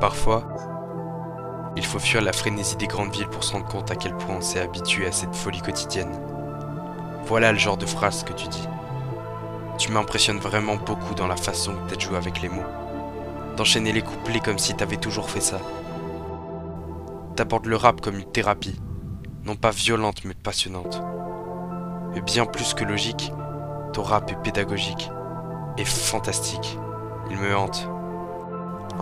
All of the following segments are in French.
Parfois, il faut fuir la frénésie des grandes villes pour se rendre compte à quel point on s'est habitué à cette folie quotidienne. Voilà le genre de phrase que tu dis. Tu m'impressionnes vraiment beaucoup dans la façon que t'as joué avec les mots. D'enchaîner les couplets comme si t'avais toujours fait ça. T'abordes le rap comme une thérapie, non pas violente mais passionnante. Et bien plus que logique, ton rap est pédagogique et fantastique. Il me hante.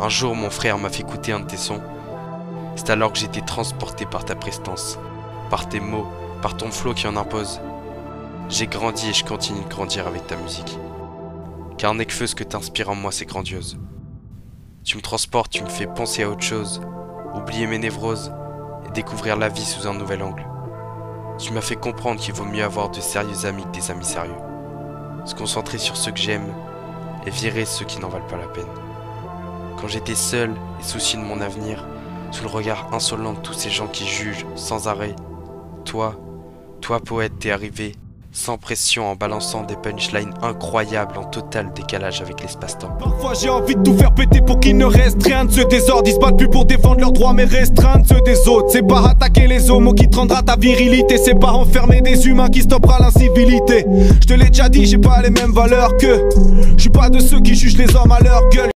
Un jour, mon frère m'a fait écouter un de tes sons. C'est alors que j'étais transporté par ta prestance, par tes mots, par ton flot qui en impose. J'ai grandi et je continue de grandir avec ta musique. Car feu ce que t'inspires en moi, c'est grandiose. Tu me transportes, tu me fais penser à autre chose, oublier mes névroses et découvrir la vie sous un nouvel angle. Tu m'as fait comprendre qu'il vaut mieux avoir de sérieux amis que des amis sérieux. Se concentrer sur ceux que j'aime et virer ceux qui n'en valent pas la peine. Quand j'étais seul et soucieux de mon avenir, sous le regard insolent de tous ces gens qui jugent sans arrêt, toi, toi poète, t'es arrivé sans pression en balançant des punchlines incroyables en total décalage avec l'espace-temps. Parfois j'ai envie de tout faire péter pour qu'il ne reste rien de ce désordre. Ils se battent plus pour défendre leurs droits mais restreindre ceux des autres. C'est pas attaquer les homos qui te rendra ta virilité. C'est pas enfermer des humains qui stoppera l'incivilité. Je te l'ai déjà dit, j'ai pas les mêmes valeurs que. Je suis pas de ceux qui jugent les hommes à leur gueule.